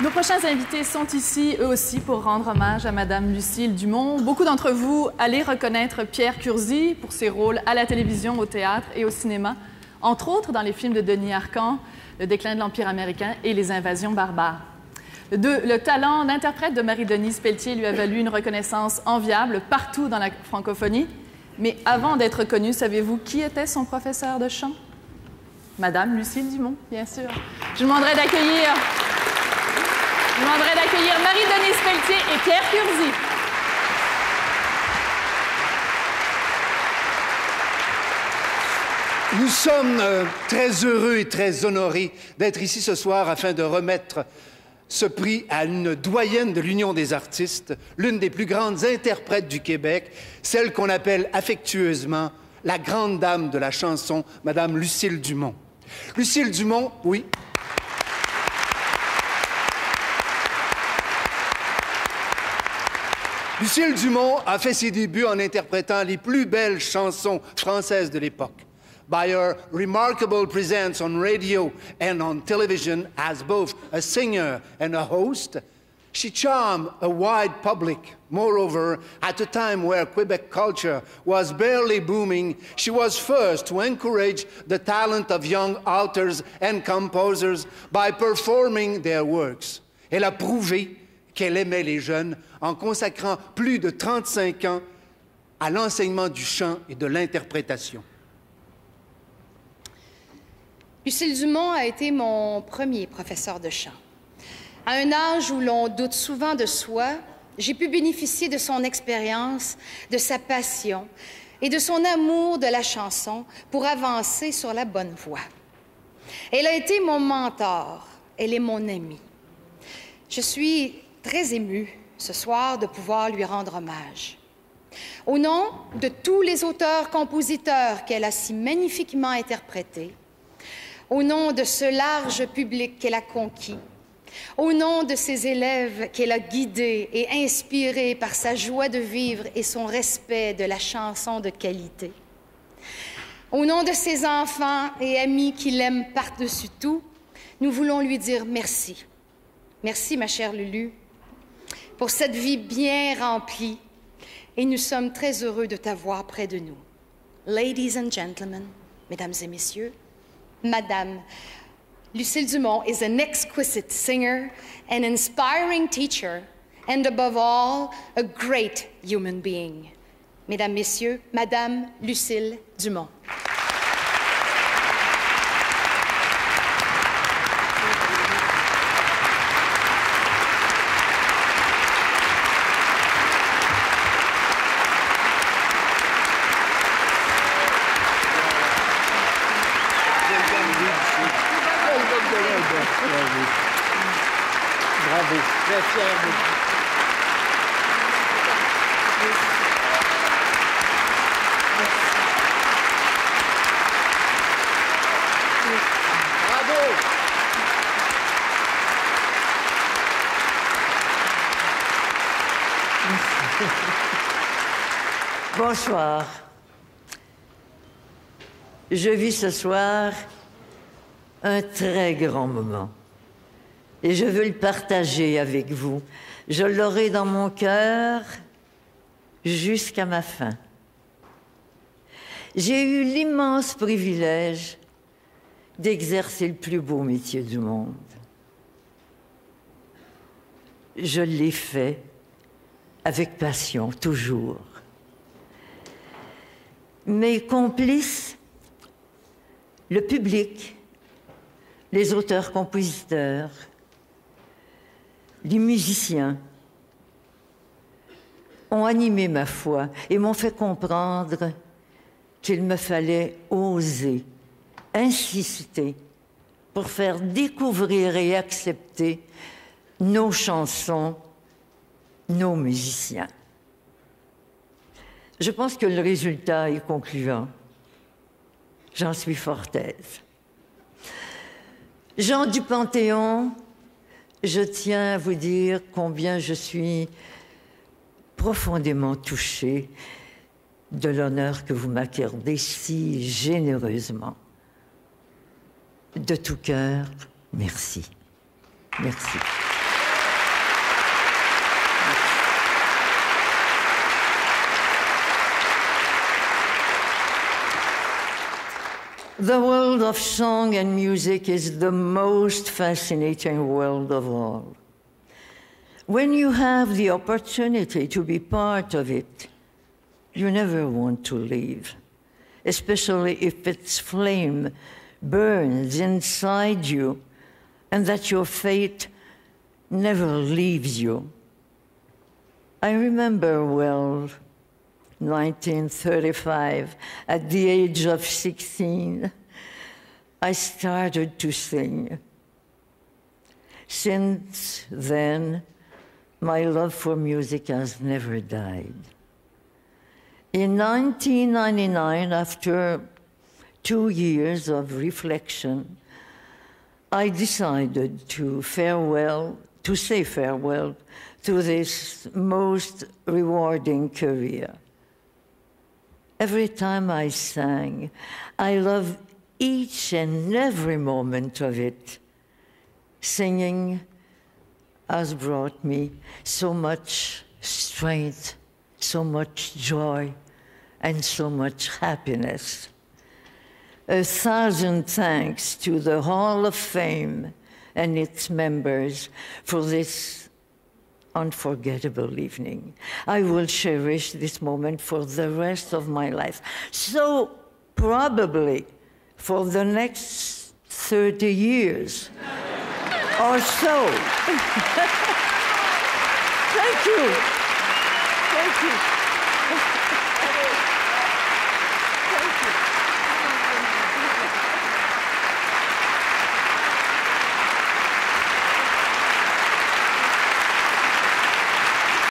Nos prochains invités sont ici, eux aussi, pour rendre hommage à Madame Lucille Dumont. Beaucoup d'entre vous allez reconnaître Pierre Curzi pour ses rôles à la télévision, au théâtre et au cinéma, entre autres dans les films de Denis Arcand, Le déclin de l'Empire américain et Les invasions barbares. Le, le talent d'interprète de Marie-Denise Pelletier lui a valu une reconnaissance enviable partout dans la francophonie. Mais avant d'être connue, savez-vous qui était son professeur de chant? Madame Lucille Dumont, bien sûr. Je vous demanderai d'accueillir je vous demanderai d'accueillir Marie-Denise Pelletier et Pierre Curzi. Nous sommes euh, très heureux et très honorés d'être ici ce soir afin de remettre ce prix à une doyenne de l'Union des artistes, l'une des plus grandes interprètes du Québec, celle qu'on appelle affectueusement la grande dame de la chanson, Madame Lucille Dumont. Lucille Dumont, oui, Lucille Dumont a fait ses débuts en interprétant les plus belles chansons françaises de l'époque. By her remarkable presence on radio and on television as both a singer and a host, she charmed a wide public. Moreover, at a time where Quebec culture was barely booming, she was first to encourage the talent of young authors and composers by performing their works. Elle a prouvé qu'elle aimait les jeunes en consacrant plus de 35 ans à l'enseignement du chant et de l'interprétation. Lucille Dumont a été mon premier professeur de chant. À un âge où l'on doute souvent de soi, j'ai pu bénéficier de son expérience, de sa passion et de son amour de la chanson pour avancer sur la bonne voie. Elle a été mon mentor, elle est mon amie. Je suis très émue ce soir de pouvoir lui rendre hommage. Au nom de tous les auteurs-compositeurs qu'elle a si magnifiquement interprétés, au nom de ce large public qu'elle a conquis, au nom de ses élèves qu'elle a guidés et inspirés par sa joie de vivre et son respect de la chanson de qualité, au nom de ses enfants et amis qui l'aiment par-dessus tout, nous voulons lui dire merci. Merci, ma chère Lulu, pour cette vie bien remplie et nous sommes très heureux de t'avoir près de nous. Ladies and gentlemen, mesdames et messieurs, Madame Lucille Dumont is an exquisite singer, an inspiring teacher, and above all, a great human being. Mesdames, Messieurs, Madame Lucille Dumont. Bravo! Bonsoir. Je vis ce soir un très grand moment et je veux le partager avec vous. Je l'aurai dans mon cœur jusqu'à ma fin. J'ai eu l'immense privilège d'exercer le plus beau métier du monde. Je l'ai fait avec passion, toujours. Mes complices, le public, les auteurs-compositeurs, les musiciens ont animé ma foi et m'ont fait comprendre qu'il me fallait oser, insister pour faire découvrir et accepter nos chansons, nos musiciens. Je pense que le résultat est concluant. J'en suis fort aise. Jean du Panthéon, je tiens à vous dire combien je suis profondément touchée de l'honneur que vous m'accordez si généreusement. De tout cœur, merci. Merci. The world of song and music is the most fascinating world of all. When you have the opportunity to be part of it, you never want to leave, especially if its flame burns inside you and that your fate never leaves you. I remember well 1935, at the age of 16, I started to sing. Since then, my love for music has never died. In 1999, after two years of reflection, I decided to farewell, to say farewell to this most rewarding career. Every time I sang, I love each and every moment of it. Singing has brought me so much strength, so much joy, and so much happiness. A thousand thanks to the Hall of Fame and its members for this unforgettable evening. I will cherish this moment for the rest of my life. So, probably for the next 30 years or so. Thank you. Thank you.